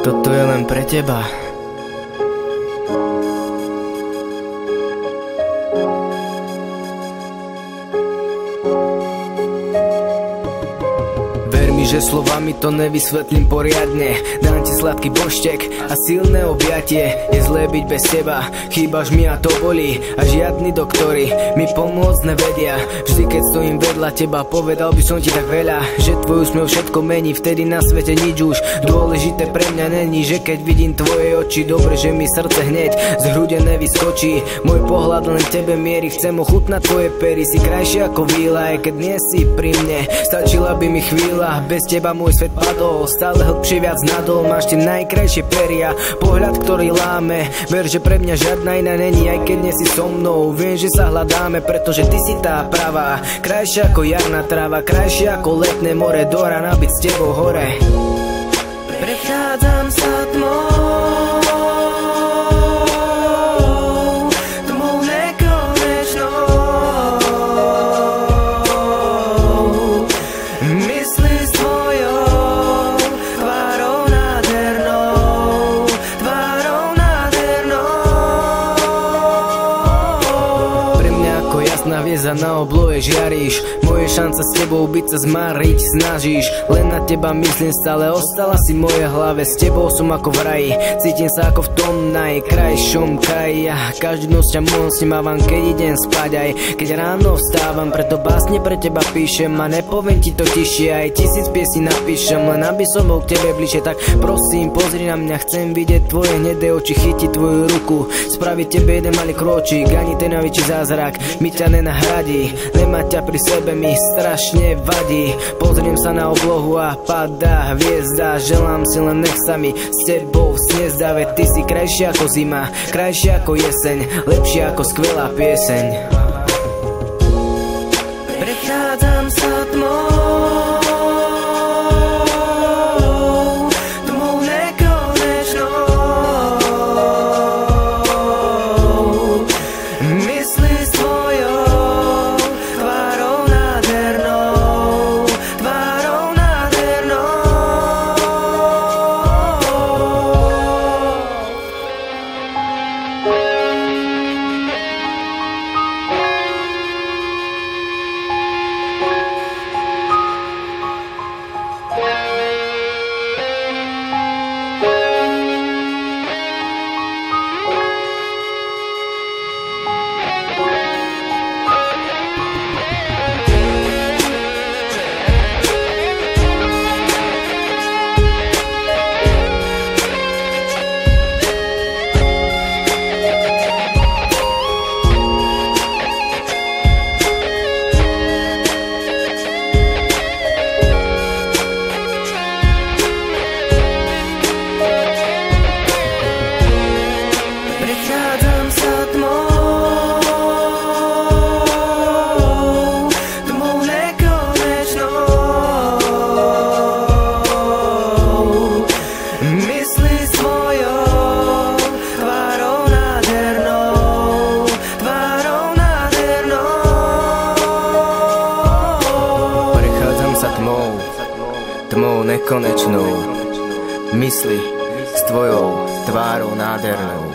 Toto je len pre teba. Že slovami to nevysvetlím poriadne. Dám ti sladký boštek a silné objatie. Je zlé byť bez teba, chýbaš mi a to bolí. A žiadni doktori mi pomôcť nevedia. Vždy keď stojím vedľa teba, povedal by som ti tak veľa Že tvoj úsmev všetko mení, vtedy na svete nič už Dôležité pre mňa není, že keď vidím tvoje oči Dobre, že mi srdce hneď z hrude nevyskočí. Môj pohľad len tebe mierí, chcem ochutnať tvoje pery. Si krajšie ako víla, aj keď nie si pri mne. Stačila by mi chvíľa, bez bez teba môj svet padol Stále hlbšie viac nadol Máš tie najkrajšie peria Pohľad, ktorý láme. Ver, že pre mňa žiadna iná není Aj keď nie si so mnou. Viem, že sa hľadáme Pretože ty si tá pravá. Krajšia ako jarná tráva Krajšia ako letné more Do rana byť s tebou hore. Prechádzam sa hviezda na obloje žiaríš. Moje šance s tebou byť sa zmariť snažíš. Len na teba myslím stále ostala si moje hlave. S tebou som ako v raji Cítim sa ako v tom najkrajšom kraji. Ja Každú noc ťa môžem snímavam keď idem spať. Aj Keď ráno vstávam preto básne pre teba píšem. A nepoviem ti to tišie aj tisíc piesní napíšem. Len aby som bol k tebe bližšie tak prosím pozri na mňa. Chcem vidieť tvoje hnedé oči chytiť tvoju ruku. Spraviť tebe jeden malý kročík ani ten najväčší zázrak. My ťa nenahrá radi Nemať ťa pri sebe mi strašne vadí. Pozriem sa na oblohu a padá hviezda Želám si len nech sa mi s tebou sniezda Veď ty si krajšia ako zima, krajšia ako jeseň Lepšia ako skvelá pieseň. Prechádzam sa tmou tmou nekonečnou, mysli s tvojou tvárou nádhernou.